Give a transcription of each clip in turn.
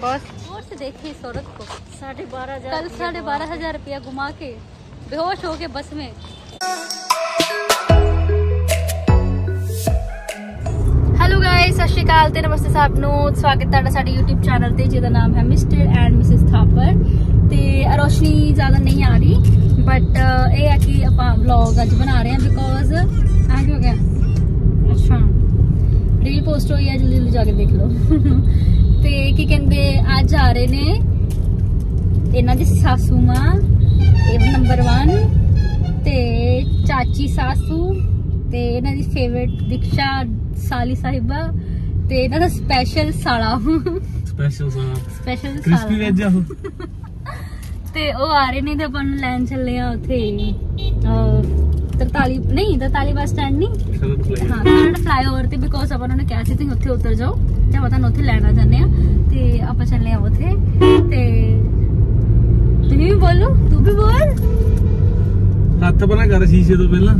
बस और से देखिए इस औरत को साढ़े बारह कल साढ़े बारह हजार रुपया घुमा के बेहोश हो के बस में ਹੈਲੋ ਗਾਇਸ ਸਤਿ ਸ਼੍ਰੀ ਅਕਾਲ ਤੇ ਨਮਸਤੇ ਸਭ ਨੂੰ ਸਵਾਗਤ ਤੁਹਾਡਾ ਸਾਡੇ YouTube ਚੈਨਲ ਤੇ ਜਿਹਦਾ ਨਾਮ ਹੈ ਮਿਸਟਰ ਐਂਡ ਮਿਸਿਸ ਥਾਪਰ ਤੇ ਰੋਸ਼ਨੀ ਜ਼ਿਆਦਾ ਨਹੀਂ ਆ ਰਹੀ ਬਟ ਇਹ ਹੈ ਕਿ ਆਪਾਂ ਵਲੌਗ ਅੱਜ ਬਣਾ ਰਹੇ ਹਾਂ ਬਿਕੋਜ਼ ਆ ਕੀ ਹੋ ਗਿਆ ਅੱਛਾ ਰੀਲ ਪੋਸਟ ਹੋਈ ਹੈ ਜਲਦੀ ਜਲਦੀ ਜਾ ਕੇ ਦੇਖ ਲਓ ਤੇ ਕੀ ਕਹਿੰਦੇ ਅੱਜ ਆ ਰਹੇ ਨੇ। ਇਹਨਾਂ ਦੀ ਸਾਸੂ ਮਾਂ ਇਹ ਨੰਬਰ 1 ਤੇ ਚਾਚੀ ਸਾਸੂ ਤੇ ਇਹਨਾਂ ਦੀ ਫੇਵਰਿਟ ਦਿਕਸ਼ਾ ਸਾਲੀ ਸਾਹਿਬਾ ਤੇ ਇਹਨਾਂ ਦਾ ਸਪੈਸ਼ਲ ਸਾਲਾ। ਸਪੈਸ਼ਲ ਸਾਰਾ ਸਪੈਸ਼ਲ ਕ੍ਰਿਸਪੀ ਸਾਲਾ ਵੈਜ ਆ ਉਹ। ਤੇ ਉਹ ਆ ਰਹੇ ਨੇ ਤੇ ਆਪਾਂ ਨੂੰ ਲੈਣ ਚੱਲੇ ਆ ਉੱਥੇ ਅਹ, 43 ਨਹੀਂ 43 ਬੱਸ ਸਟੈਂਡ ਨਹੀਂ ਸ਼ਰਤ ਫਲਾਈ ਹਾਂ ਕਰੰਟ ਫਲਾਈਓਵਰ ਤੇ ਬਿਕੋਜ਼ ਆਪਾਂ ਉਹਨਾਂ ਨੇ ਕਿਹਾ ਸੀ ਤੁਸੀਂ ਉੱਥੇ ਉਤਰ ਜਾਓ ਤੇ ਆਪਾਂ ਤੁਹਾਨੂੰ ਉੱਥੇ ਲੈਣਾ ਚਾਹੁੰਦੇ ਆ ਤੇ ਆਪਾਂ ਚੱਲੇ ਆ ਉੱਥੇ ਤੇ ਤੁਸੀਂ ਵੀ ਬੋਲੋ ਤੂੰ ਵੀ ਬੋਲ ਹੱਥ ਬਣਾ ਕਰ ਸ਼ੀਸ਼ੇ ਤੋਂ ਪਹਿਲਾਂ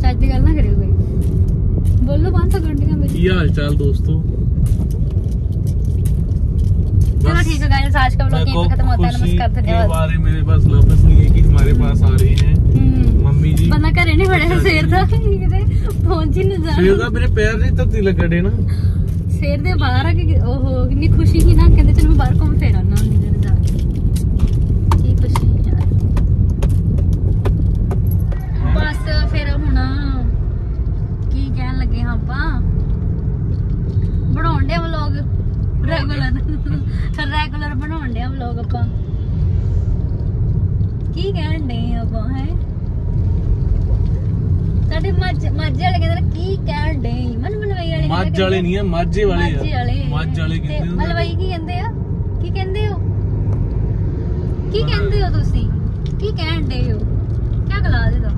ਚੱਜ ਦੀ ਗੱਲ ਨਾ ਕਰਿਓ ਕੋਈ ਬੋਲੋ ਬਾਂਹ ਤਾਂ ਗੰਡੀਆਂ ਮੇਰੀ ਕੀ ਹਾਲ ਚਾਲ ਦੋਸਤੋ गाइस आज का व्लॉग यहीं पे खत्म होता है नमस्कार के धन्यवाद बारे मेरे पास लफ्ज नहीं है कि हमारे पास आ रहे हैं हम्म, मम्मी जी ਬੰਦਾ ਘਰੇ ਨਹੀਂ ਵੜਿਆ ਸਵੇਰ ਦਾ ਕਿਤੇ ਪਹੁੰਚ ਹੀ ਨਹੀਂ ਸਵੇਰ ਜਾ ਦਾ ਮੇਰੇ ਪੈਰ ਨਹੀਂ ਧਰਤੀ ਲੱਗੜੇ ਨਾ ਸਵੇਰ ਦੇ ਬਾਹਰ ਆ ਕੇ ਓਹੋ ਕਿੰਨੀ ਖੁਸ਼ੀ ਸੀ ਨਾ ਕਹਿੰਦੇ ਚਲੋ ਮੈਂ ਬਾਹਰ ਘੁੰਮ ਫੇਰ ਆਣਾ ਸਾਡੇ ਮੱਝ ਮੱਝ ਵਾਲੇ ਕਹਿੰਦੇ ਨੇ ਕੀ ਕਹਿਣ ਦੇ ਮਨ ਮਨਵਈ ਵਾਲੇ ਮੱਝ ਵਾਲੇ ਨਹੀਂ ਆ ਮਾਝੇ ਵਾਲੇ ਮੱਝ ਵਾਲੇ ਆ। ਮੱਝ ਵਾਲੇ ਕਿੰਨੇ ਹੁੰਦੇ ਮਲਵਈ ਕੀ ਕਹਿੰਦੇ ਆ? ਕੀ ਕਹਿੰਦੇ ਹੋ? ਕੀ ਕਹਿੰਦੇ ਹੋ ਤੁਸੀਂ? ਕੀ ਕਹਿਣ ਦੇ ਹੋ? ਕੀ ਗਲਾ ਦੇ ਦੋ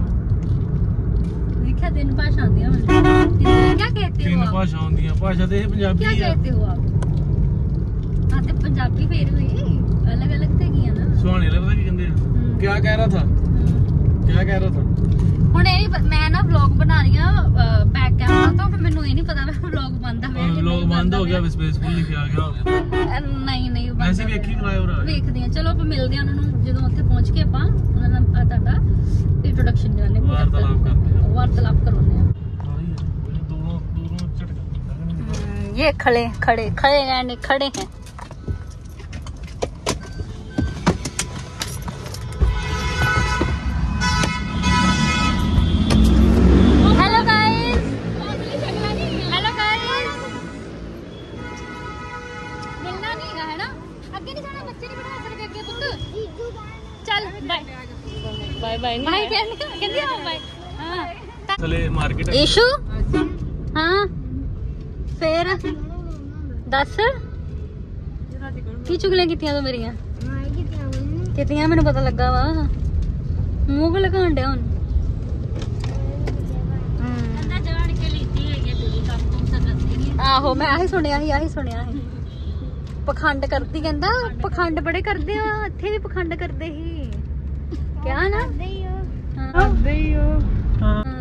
ਦੇਖਿਆ ਤਿੰਨ ਭਾਸ਼ਾ ਆਉਂਦੀਆਂ ਮੈਨੂੰ। ਕੀ ਕਹਤੇ ਹੋ ਤਿੰਨ ਆਪ? ਭਾਸ਼ਾ ਹੁੰਦੀਆਂ ਭਾਸ਼ਾ ਤੇ ਇਹ ਕੀ ਪੰਜਾਬੀ ਆ। ਕਹਤੇ ਹੋ ਆਪ? ਹਾਂ ਤੇ ਪੰਜਾਬੀ ਫੇਰ ਵੀ ਅਲੱਗ ਅਲੱਗ ਤੇ ਗਈਆਂ ਨਾ। ਸੁਹਾਣੇ ਦਾ ਪਤਾ ਕੀ ਕਹਿੰਦੇ ਆ? ਹਮ, ਕੀ ਕਹਿ ਰਹਾ ਥਾ? ਹਮ। ਕੀ ਕਹਿ ਰਹਾ ਥਾ? ਹੁਣ ਇਹ ਨੀ ਪ- ਮੈਂ ਨਾ ਵਲੌਗ ਬਣਾ ਰਹੀ ਆ ਬੈਕ ਕੈਮਰਾ ਤੋਂ ਫਿਰ ਮੈਨੂੰ ਇਹ ਨਹੀਂ ਪਤਾ ਮੈਂ ਵਲੌਗ ਬੰਦ ਹੋਇਆ ਕਿ ਲੋਕ ਨਹੀਂ ਬੰਦ ਹੋ ਬਣਦਾ ਗਿਆ ਸਪੇਸਫੁਲ ਲਿਖਿਆ ਗਿਆ ਹੋ ਗਿਆ ਪਿਆ। ਅਹ, ਨਹੀਂ ਨਹੀਂ ਬੰਦ ਵੈਸੇ ਹੋ ਵੇਖੀ ਗਿਆ। ਫਲਾਈਓਵਰ ਵੇਖਦੇ ਆ ਚਲੋ ਆਪਾਂ ਮਿਲਦੇ ਆ ਉਹਨਾਂ ਨੂੰ ਜਦੋਂ ਉੱਥੇ ਪਹੁੰਚ ਕੇ ਆਪਾਂ ਉਹਨਾਂ ਦਾ ਅਹ, ਤੁਹਾਡਾ ਇੰਟਰੋਡਕਸ਼ਨ ਦੇਣੇ ਵਾਰਤਾਲਾਪ ਕਰਦੇ ਆ। ਵਾਰਤਾਲਾਪ ਕਰਵਾਉਂਦੇ ਆ ਦੂਰੋਂ ਦੂਰੋਂ ਝਟਕਾ ये खड़े खड़े खड़े रहने खड़े हैं ਇਸ਼ੂ? ਹਾਂ। ਫੇਰ? ਦੱਸ। ਕੀ ਚੁਗਲੀਆਂ ਕੀਤੀਆਂ ਤੂੰ ਮੇਰੀਆਂ? ਕੀਤੀਆਂ ਮੈਨੂੰ ਪਤਾ ਲੱਗਾ ਵਾ। ਮੂੰਹ ਕੋ ਲਗਾਉਣ ਡਿਆ ਹੁਣ? ਆਹੋ ਮੈਂ ਆਹੀ ਸੁਣਿਆ ਸੀ ਆਹੀ ਸੁਣਿਆ ਸੀ। ਪਖੰਡ ਕਰਦੀ ਕਹਿੰਦਾ ਪਖੰਡ ਬੜੇ ਕਰਦੇ ਆ ਇੱਥੇ ਵੀ ਪਖੰਡ ਕਰਦੇ ਸੀ। ਕਿਆ ਨਾ? ਕਰਦੇ ਹਾਂ।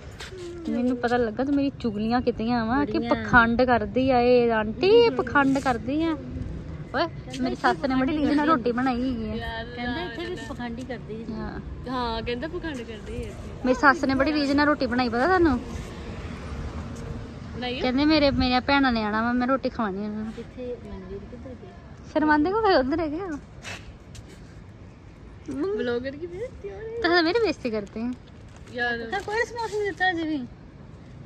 ਮੈਨੂੰ ਪਤਾ ਲੱਗਾ ਤੂੰ ਮੇਰੀ ਚੁਗਲੀਆਂ ਕੀਤੀਆਂ ਵਾ ਕਿ ਪਖੰਡ ਕਰਦੀ ਆ ਇਹ ਆਂਟੀ ਇਹ ਪਖੰਡ ਕਰਦੀ ਆ। ਓਏ ਮੇਰੀ ਸੱਸ ਨੇ ਬੜੀ ਲੀਲੀ ਨਾਲ ਰੋਟੀ ਬਣਾਈ ਹੈਗੀ ਆ। ਕਹਿੰਦਾ ਇੱਥੇ ਵੀ ਪਖੰਡ ਹੀ ਕਰਦੀ ਹਾਂ। ਹਾਂ ਕਹਿੰਦਾ ਪਖੰਡ ਕਰਦੀ ਹੈ ਮੇਰੀ ਸੱਸ ਨੇ ਬੜੀ ਲੀਲੀ ਨਾਲ ਰੋਟੀ ਬਣਾਈ ਪਤਾ ਤੁਹਾਨੂੰ? ਕਹਿੰਦੇ ਮੇਰੇ ਮੇਰੀਆਂ ਭੈਣਾਂ ਨੇ ਆਣਾ ਮੈਂ ਰੋਟੀ ਖਵਾਣੀ ਉਹਨਾਂ ਨੂੰ। ਕਿੱਥੇ ਮਨਵੀਰ ਕਿੱਧਰ ਗਏ? ਸ਼ਰਮਾਂਦੇ ਕੋ ਗਏ ਉਧਰ ਗਏ ਵਲੋਗਰ ਕੀ ਬੇਇੱਜ਼ਤੀ ਹੋ ਰਹੀ ਤਾਂ ਮੇਰੇ ਬੇਇੱਜ਼ਤੀ ਕਰਤੇ ਹੈ है यार ਤਾਂ ਕੋਈ ਰਿਸਪੌਂਸ ਨਹੀਂ ਦਿੱਤਾ ਜੀ ਵੀ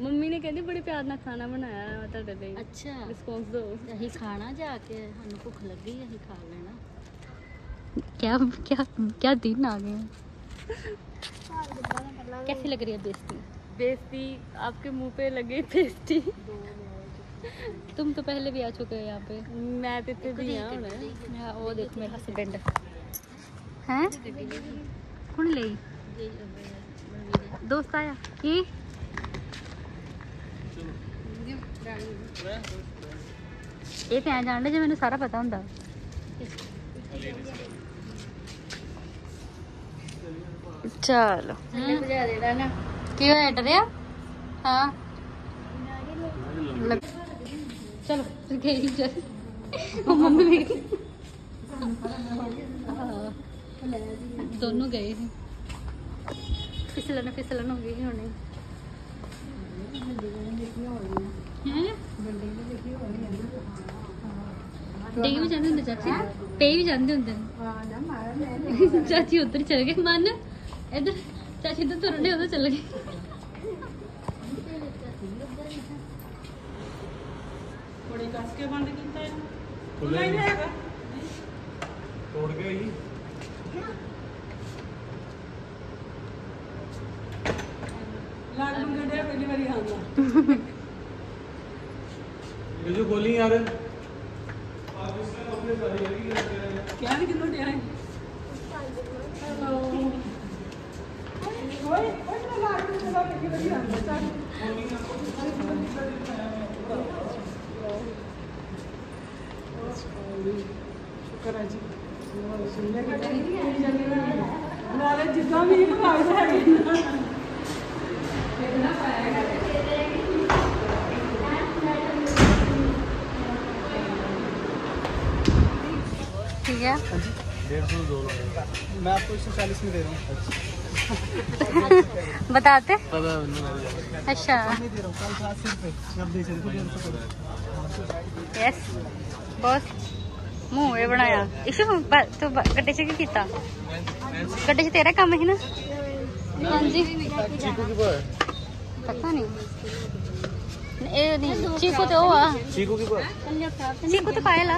ਮੰਮੀ ਨੇ ਕਹਿੰਦੀ ਬੜੇ ਪਿਆਰ ਨਾਲ ਖਾਣਾ ਬਣਾਇਆ ਤੁਹਾਡੇ ਲਈ ਅੱਛਾ ਰਿਸਪੌਂਸ ਦਿਓ ਅਸੀਂ ਖਾਣਾ ਜਾ ਕੇ ਸਾਨੂੰ ਭੁੱਖ ਲੱਗੀ ਅਸੀਂ ਖਾ ਲੈਣਾ क्या क्या क्या दिन आ गए कैसी लग रही है बेइज्जती बेइज्जती आपके मुंह पे लगे बेइज्जती तुम तो पहले भी आ चुके हो यहाँ पे मैं तो इतने दी हां हुन मैं- वो देखो मेरा हस्बैंड ਹੈ ਹੁਣ ਲਈ ਦੋਸਤ ਆਇਆ। ਕੀ? ਇਹ ਤੇ ਐਂ ਜਾਣਦੇ ਜੇ ਮੈਨੂੰ ਸਾਰਾ ਪਤਾ ਹੁੰਦਾ। ਚਲੋ। ਬੁਝਾ ਦੇਣਾ ਨਾ ਕੀ ਹੋਇਆ ਡਰਿਆ ਹਾਂ। ਚਲੋ ਗਈ ਜਾ ਉਹ ਮੰਮੀ ਮੇਰੀ ਦੋਨੋਂ ਗਏ ਸੀ। ਫਿਸਲਣ ਫਿਸਲਣ ਹੋ ਗਈ ਹੁਣੇ। ਹੈਂ? ਡਿੱਗ ਵੀ ਜਾਂਦੇ ਹੁੰਦੇ ਚਾਚੀ? ਪੇ ਵੀ ਜਾਂਦੇ ਹੁੰਦੇ ਨੇ। ਚਾਚੀ ਉੱਧਰ ਚਲ ਗਏ। ਮਨ ਇੱਧਰ। ਚਾਚੀ ਇੱਧਰ ਤੁਰਨ ਦੇ ਉਧਰ ਚਲ ਗਏ। ਤੋੜ ਗਿਆ ਜੀ ਇਹ ਜੋ ਗੋਲੀ पहली बार यहाँ आना ये जो गोली यार। क्या लेकिन रोटी आए शुक्र है जी। सुनने का नॉलेज जितना भी है ठीक है। मैं आपको चालीस में दे रहा हूँ। बताते? अच्छा। यस बस मुँह ये बनाया। इशू तू तो गड्ढे से क्यों किया गड्ढे से तेरा काम है ना? हाँ जी पता नहीं। ए नहीं तो चीकू तो हुआ चीकू की चीकू तो पायला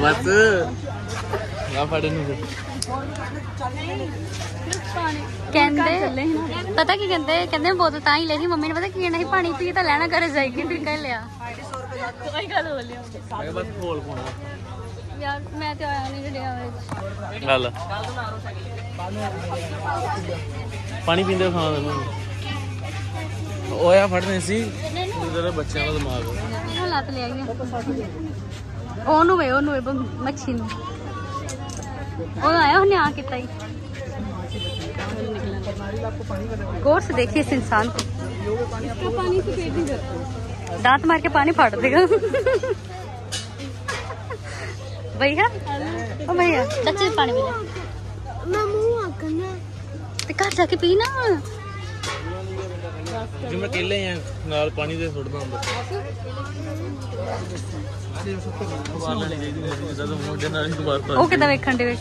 बस ना फड़े नहीं ਕਹਿੰਦੇ ਪਤਾ ਕੀ ਕਹਿੰਦੇ ਕਹਿੰਦੇ ਬੋਤਲ ਤਾਂ ਹੀ ਲਈ ਸੀ ਮੰਮੀ ਨੇ ਪਤਾ ਕੀ ਕਹਿਣਾ ਸੀ ਪਾਣੀ ਪੀ ਤਾਂ ਲੈਣਾ ਘਰੇ ਜਾਈਏ ਫਿਰ ਕਹਿ ਲਿਆ ਕੋਈ ਗੱਲ ਹੋ ਪਾਣੀ ਖਾਣਾ ਤੈਨੂੰ? ਓਏ ਆ ਫੜਨੇ ਸੀ। ਤੇਰੇ ਬੱਚਿਆਂ ਦਾ ਦਿਮਾਗ ਉਹਨੂੰ ਵੇ ਉਹਨੂੰ ਵੇ ਮੱਛੀ ਨੂੰ। ਉਹ ਆਇਆ ਉਹਨੇ ਆ ਕੀਤਾ ਹੀ गौर से देखिए इस इंसान को इसका पानी से पेट नहीं करता दांत मार के पानी फाड़ देगा भैया ओ भैया बच्चे पानी पी ले मैं मुंह करना ਤੇ ਘਰ ਜਾ ਕੇ ਪੀ ਨਾ ਜੇ ਮੈਂ ਕੇਲੇ ਆ ਨਾਲ ਪਾਣੀ ਦੇ ਸੁੱਟਦਾ ਹੁੰਦਾ ਬਾਹਰ ਲੈਣੀ ਚਾਹੀਦੀ ਨਹੀਂ ਜਿੱਦਾਂ ਤਾਂ ਮੋਢੇ ਨਾਲ ਹੀ ਬਾਹਰ ਪਾ ਉਹ ਕਿਦਾਂ ਵੇਖਣ ਦੇ ਵਿੱਚ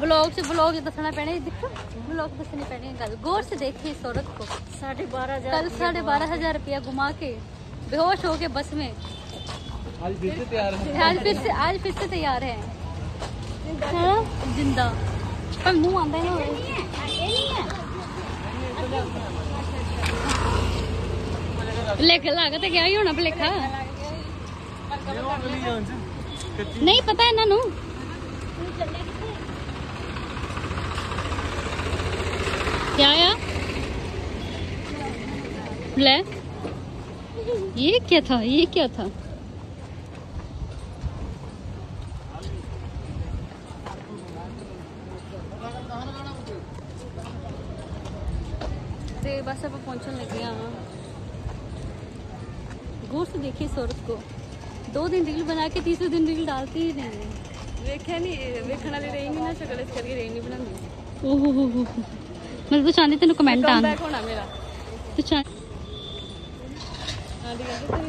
ब्लॉग से ब्लॉग दसना पैना देखो ब्लॉग दसने पैने गौर से देखिए इस को। साढ़े बारह कल साढ़े बारह हज़ार रुपया घुमा के बेहोश हो के बस में। आज फिर से तैयार है। आज फिर से आज फिर से तैयार है। हाँ? ज़िंदा। पर मुँह आंदा है ना भलेखा लाग तो क्या ही होना भलेखा? नहीं पता इन्हों ले ये क्या था ये क्या था ਤੇ ਬਸ ਆਪਾਂ ਪਹੁੰਚਣ ਲੱਗੇ ਆ गौर से देखिए इस औरत को दो दिन रील बना के तीसरे दिन रील डालती ही नहीं है ਵੇਖਿਆ ਨਹੀਂ ਵੇਖਣ ਵਾਲੀ ਰਹੀ ਨਹੀਂ ਨਾ ਸ਼ਕਲ ਇਸ ਕਰਕੇ ਰਹੀ ਨਹੀਂ ਬਣਾਉਂਦੀ ਓਹ ਹੋ ਹੋ ਹੋ ਮਤਲਬ ਤੂੰ ਚਾਹੁੰਦੀ ਤੈਨੂੰ ਕਮੈਂਟ ਆਣ ਬੈਕ ਹੋਣਾ ਮੇਰਾ ਤੂੰ ਚਾਹ la gente